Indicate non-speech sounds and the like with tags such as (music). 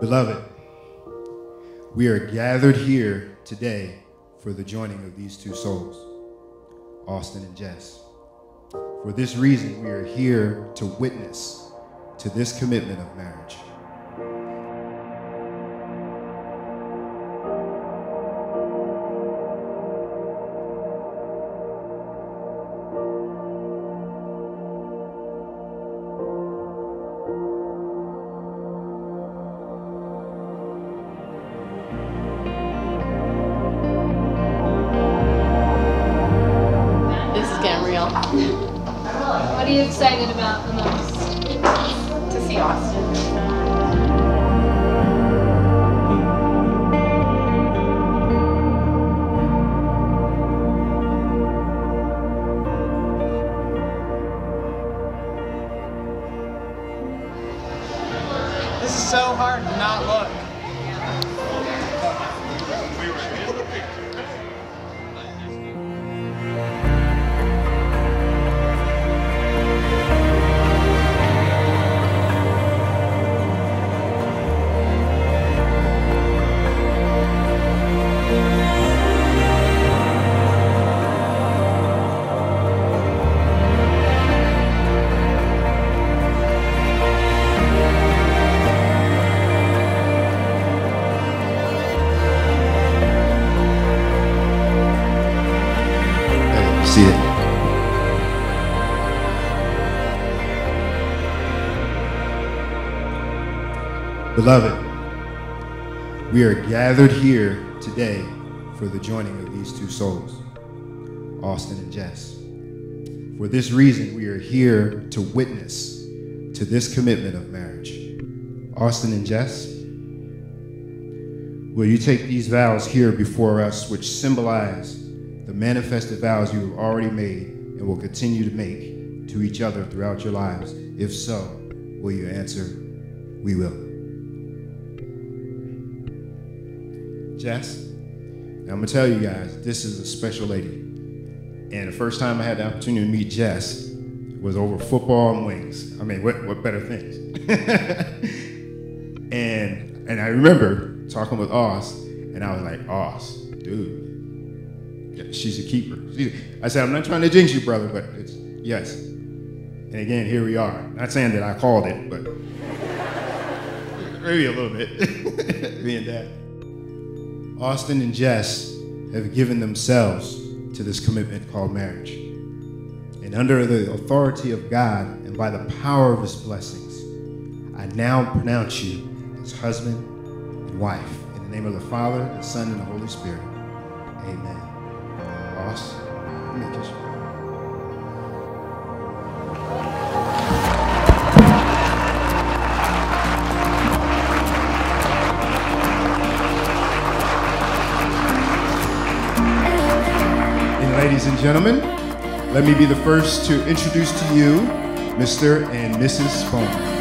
Beloved, we are gathered here today for the joining of these two souls, Austin and Jess. For this reason, we are here to witness to this commitment of marriage. Excited about the most? To see Austin. This is so hard to not look. Beloved, we are gathered here today for the joining of these two souls, Austin and Jess. For this reason, we are here to witness to this commitment of marriage. Austin and Jess, will you take these vows here before us, which symbolize the manifested vows you have already made and will continue to make to each other throughout your lives? If so, will you answer, We will? Jess, now I'm gonna tell you guys, this is a special lady. And the first time I had the opportunity to meet Jess was over football and wings. I mean, what, what better things? (laughs) and and I remember talking with Oz, and I was like, Oz, dude, she's a keeper. I said, I'm not trying to jinx you, brother, but it's yes. And again, here we are. Not saying that I called it, but (laughs) maybe a little bit. (laughs) And Dad. Austin and Jess have given themselves to this commitment called marriage. And under the authority of God and by the power of his blessings, I now pronounce you as husband and wife. In the name of the Father, the Son, and the Holy Spirit. Amen. Austin, ladies and gentlemen, let me be the first to introduce to you Mr. and Mrs. Spohn.